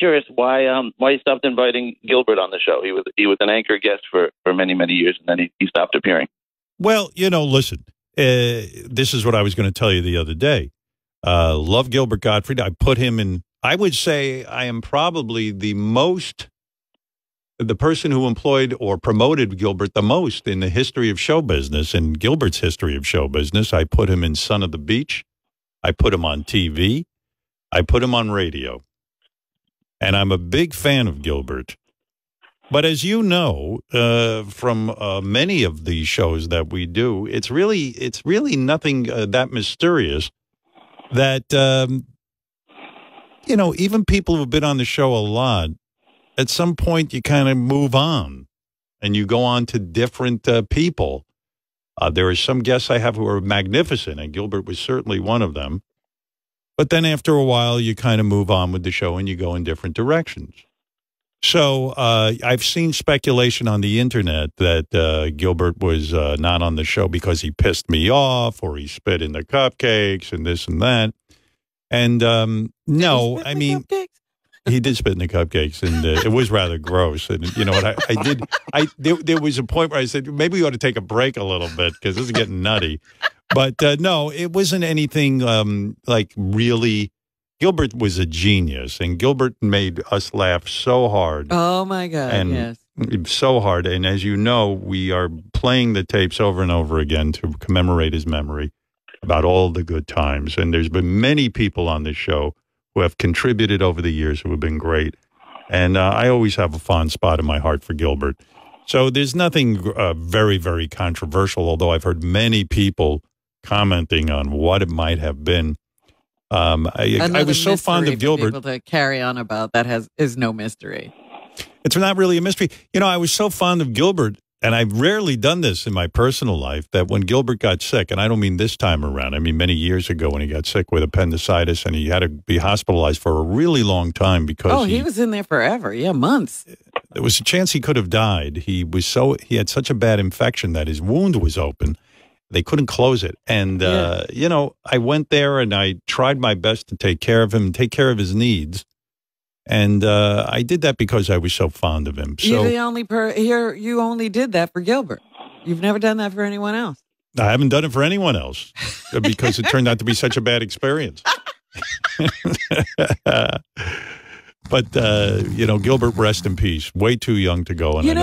curious why um why he stopped inviting Gilbert on the show. He was he was an anchor guest for for many many years, and then he, he stopped appearing. Well, you know, listen, uh, this is what I was going to tell you the other day. Uh, love Gilbert Gottfried. I put him in. I would say I am probably the most the person who employed or promoted Gilbert the most in the history of show business, in Gilbert's history of show business. I put him in Son of the Beach. I put him on TV. I put him on radio. And I'm a big fan of Gilbert. But as you know uh, from uh, many of the shows that we do, it's really it's really nothing uh, that mysterious. That um, you know, even people who've been on the show a lot, at some point you kind of move on, and you go on to different uh, people. Uh, there are some guests I have who are magnificent, and Gilbert was certainly one of them. But then after a while, you kind of move on with the show and you go in different directions. So uh, I've seen speculation on the internet that uh, Gilbert was uh, not on the show because he pissed me off or he spit in the cupcakes and this and that. And um, no, I mean, he did spit in the cupcakes, and uh, it was rather gross. And you know what? I, I did. I there, there, was a point where I said maybe we ought to take a break a little bit because this is getting nutty. But uh, no, it wasn't anything um, like really Gilbert was a genius, and Gilbert made us laugh so hard. Oh my God! And yes, so hard. And as you know, we are playing the tapes over and over again to commemorate his memory about all the good times. And there's been many people on this show who have contributed over the years who have been great. And uh, I always have a fond spot in my heart for Gilbert. So there's nothing uh, very, very controversial, although I've heard many people commenting on what it might have been. Um, I, I, was so fond of Gilbert. People to carry on about that has is no mystery. It's not really a mystery. You know, I was so fond of Gilbert, and I've rarely done this in my personal life. That when Gilbert got sick, and I don't mean this time around, I mean many years ago when he got sick with appendicitis, and he had to be hospitalized for a really long time because oh, he, he was in there forever, yeah, months. There was a chance he could have died. He was so he had such a bad infection that his wound was open they couldn't close it. And, uh, you know, I went there and I tried my best to take care of him, take care of his needs. And uh, I did that because I was so fond of him. So, You're the only per here. You only did that for Gilbert. You've never done that for anyone else. I haven't done it for anyone else uh, because it turned out to be such a bad experience. but uh, you know, Gilbert, rest in peace. Way too young to go. And you know,